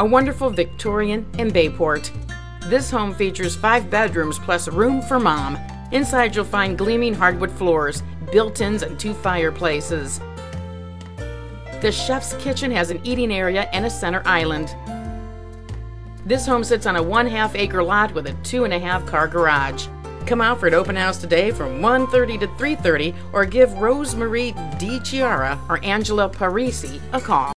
a wonderful Victorian in Bayport. This home features five bedrooms plus room for mom. Inside you'll find gleaming hardwood floors, built-ins and two fireplaces. The chef's kitchen has an eating area and a center island. This home sits on a one half acre lot with a two and a half car garage. Come out for an open house today from 1.30 to 3.30 or give Rosemarie DiChiari or Angela Parisi a call.